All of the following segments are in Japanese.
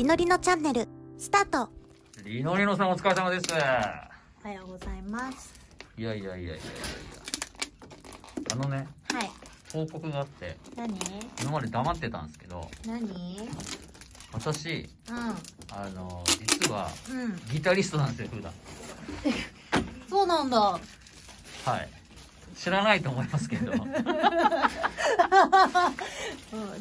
りのりのチャンネル、スタートりのりのさんお疲れ様です。おはようございます。いやいやいやいやいや。あのね、はい。報告があって、何？今まで黙ってたんですけど、何？私、うあの、実はん。うん。ギタリストなんですよ、普段。そうなんだ。はい。知らないと思いますけど、うん、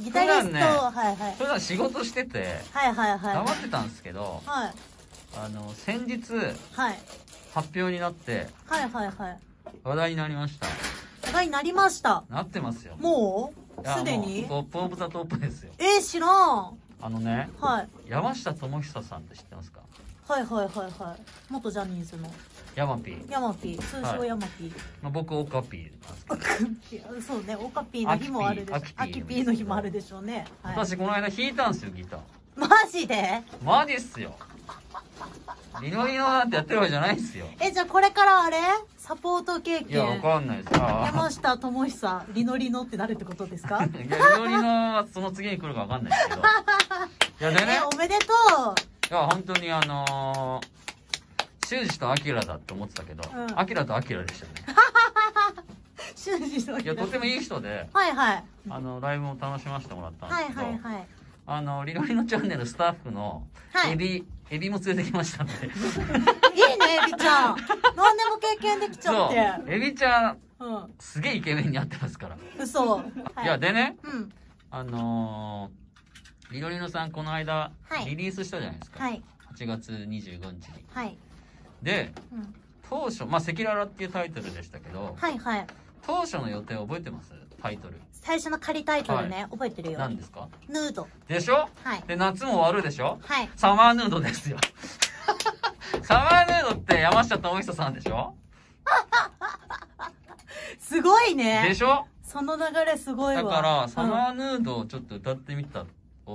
ギタリスト、はいはい。普段仕事してて、はいはいはい。黙ってたんですけど、はい。あの、先日、はい。発表になって、はいはいはい。話題になりました。話題になりました。なってますよ。もう？すでに？ top of the top ですよ。えー、知らん。あのね、はい。山下智久さんって知ってますか？はいはいはいはい。元ジャニーズの。ヤマピー。ヤマピー、通称ヤマピー。まあ、僕オカピーなんですけど。そうね、オカピーの日もあるでしょ。アキピーの日もあるでしょうね。はい、私この間弾いたんですよギター。マジで？マジっすよ。リノリノなんてやってるわけじゃないっすよ。え、じゃあこれからあれ？サポート経いやわ験。かんないです。あ山下智久、リノリノってなるってことですか？ー いやリノリノはその次に来るかわかんないですけど。いやでね。え、おめでといや本当にあのー、修二とアキラだって思ってたけどうんアキラとアキラでしたねう 修二のいやとてもいい人ではいはい。あのライブも楽しませてもらったんではいすけど、はいはい。あのリノリノチャンネルスタッフのはいエビ、エビも連れてきましたんで いいね、エビちゃん。何でも経験できちゃって。エビちゃんうん。すげえイケメンに会ってますから、嘘。はいい、やでねうん。あのー、りのりのさんこの間、はいリリースしたじゃないですか、はい。8月25日にはい。でうん。当初まあ「赤裸々」っていうタイトルでしたけどはいはい。当初の予定覚えてます？タイトル最初の仮タイトルね、覚えてるよ。何ですか？ヌード。でしょ？はい。で夏も終わるでしょ？はい。サマーヌードですよ サマーヌードって山下智久さんでしょ？すごいね。でしょ？その流れすごいわ。だからうんサマーヌードをちょっと歌ってみた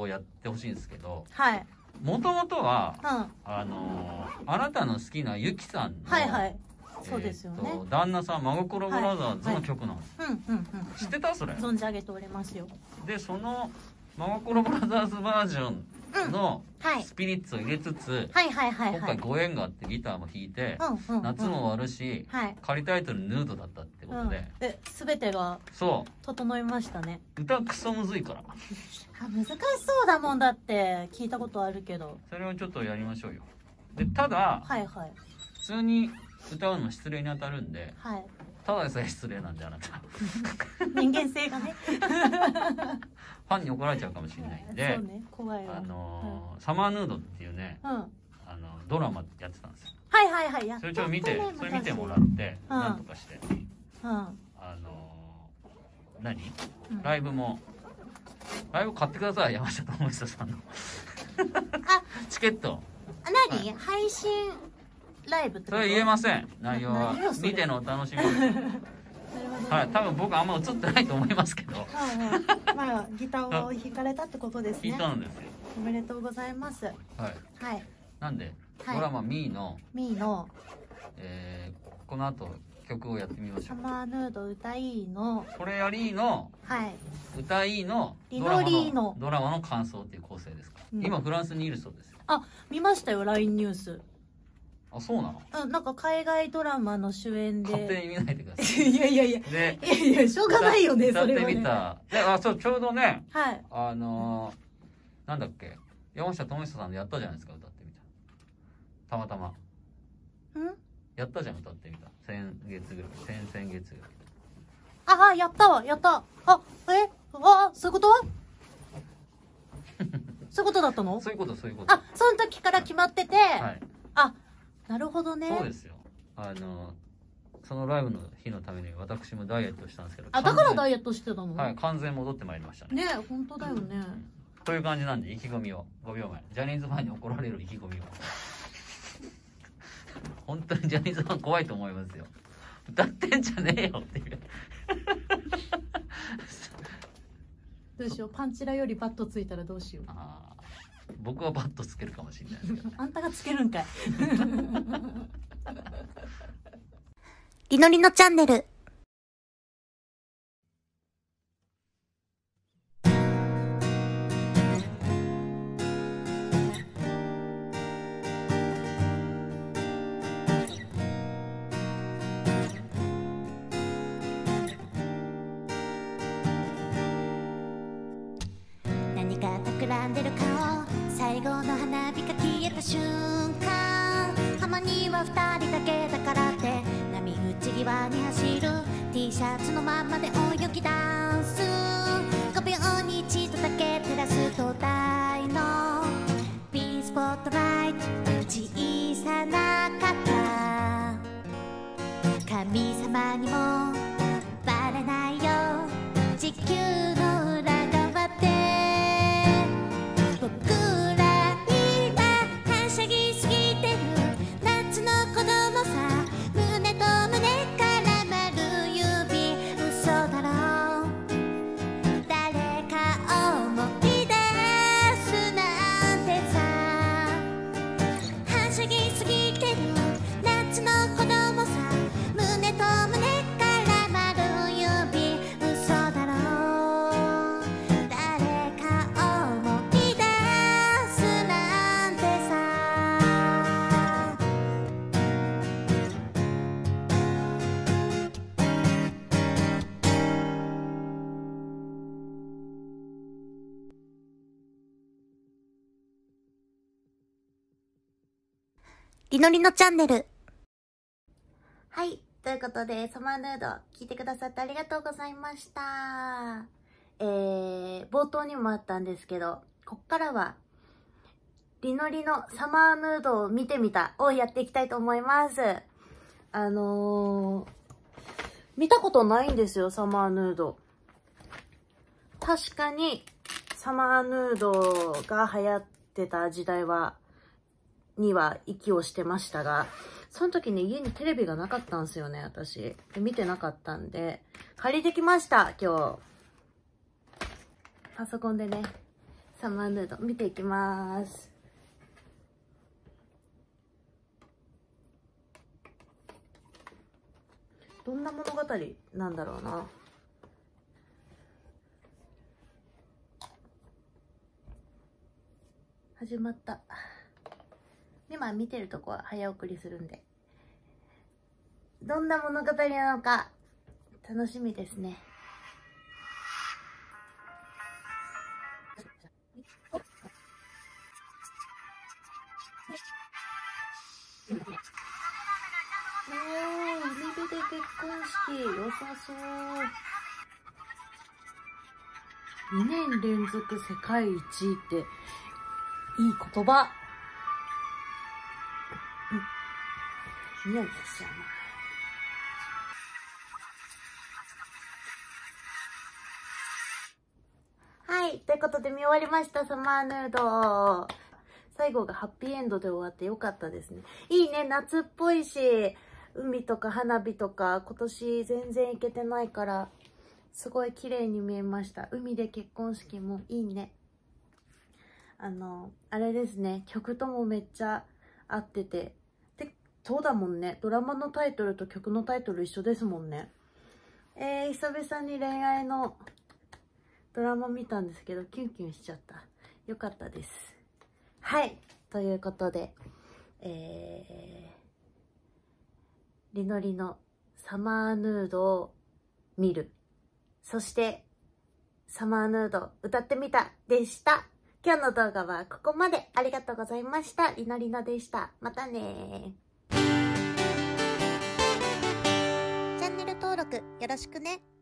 をやってほしいんですけどはい。もともとはうん。はあのーあなたの好きなゆきさんのいはい。そうですよねえーと旦那さん真心ブラザーズの曲なの、うんうんうん。知ってた？それ存じ上げておりますよ。でその真心ブラザーズバージョンのはい。スピリッツを入れつつ、はいはいはい今回はい。ご縁があってギターも弾いて、うんうんうん。夏も終わるし、はい。仮タイトルヌードだったってこうんとで、。え、すべてがそ整いましたね。う歌クソむずいから あ、難しそうだもんだって聞いたことあるけど。それをちょっとやりましょうよでただはいはい。普通に歌うの失礼に当たるんではい。ただでさえ失礼なんであなた 人間性がね。ファンに怒られちゃうかもしれないんでそうね。怖いわ。あのーサマーヌードっていうねうん。うん。あのドラマやってたんですよはいはいはい。やっそれちょっと見てそれ見てもら昔ってなんとかしてうん。あのー何？うんライブもライブ買ってください山下智久さんのあ、チケットあ何？配信ライブってそれ言えません。内容は。見てのお楽しみです。はい。多分僕あんま映ってないと思いますけど。はいはい。まあ、ギターを弾かれたってことです聞いね。たんですよ。おめでとうございます。はい。はい。なんではい。ドラマ「ミーの、ミーの。えーこの後曲をやってみましょう。サマーヌード歌いいの、これやりのはい。歌いのリドラマノリーノのドラマの感想っていう構成ですか、うん。今フランスにいるそうですよ。あ、見ましたよ、LINE ニュース。あそうなの？うん、なんか海外ドラマの主演で。勝手に見ないでください。やいやいや。いでいやいや、しょうがないよね、歌ってそれは、ね。みたであそうちょうどねはい。あのー、なんだっけ？山下智久さんでやったじゃないですか歌ってみた。たまたま。ん？やったじゃん歌ってみた。先月ぐらい。先々月ぐらい。あ、あ、やったわ、やった。あ、え？あ、そういうこと？そういうことだったの？そういうことそういうこと。あ、その時から決まってて、はい。あ、なるほどね。そうですよ。あのそのライブの日のために私もダイエットしたんですけどあ、だからダイイエットしてたの？はい完全戻ってまいりましたね。ね本当だよね。という感じなんで意気込みを。5秒前ジャニーズファンに怒られる意気込みを。本当にジャニーズファン怖いと思いますよ。歌ってんじゃねえよっていう。どうしよう、パンチラよりバットついたらどうしよう。あー僕はバットつけるかもしれないですけど、ね、あんたがつけるんかい。りのりのチャンネル。何か企んでる顔最後の花火が消えた瞬間浜には二人だけだからって波打ち際に走る T シャツのままで泳ぎダンス。5秒に一度だけ照らす灯台のピンスポットライト小さな肩神様にもバレないよ。地球はしりのりのチャンネル。はい。ということで、サマーヌード、聞いてくださってありがとうございました。えー、冒頭にもあったんですけど、こっからは、りのりのサマーヌードを見てみたをやっていきたいと思います。あのー、見たことないんですよ、サマーヌード。確かに、サマーヌードが流行ってた時代は、には息をしてましたが、その時ね、家にテレビがなかったんですよね、私。見てなかったんで、借りてきました、今日。パソコンでね、サマーヌード見ていきまーす。どんな物語なんだろうな。始まった。今見てるとこは早送りするんで。どんな物語なのか、楽しみですね。おー、海辺で結婚式、良さそう。2年連続世界一って、いい言葉。ニヤニヤしちゃうな。はい。ということで見終わりました。サマーヌード。最後がハッピーエンドで終わってよかったですね。いいね。夏っぽいし、海とか花火とか今年全然行けてないから、すごい綺麗に見えました。海で結婚式もいいね。あの、あれですね。曲ともめっちゃ合ってて。で、そうだもんね。ドラマのタイトルと曲のタイトル一緒ですもんね。えー、久々に恋愛のドラマ見たんですけど、キュンキュンしちゃった。よかったです。はい。ということで、えー、りのりのサマーヌードを見る。そして、サマーヌード歌ってみたでした。今日の動画はここまで。ありがとうございました。りのりのでした。またねチャンネル登録よろしくね。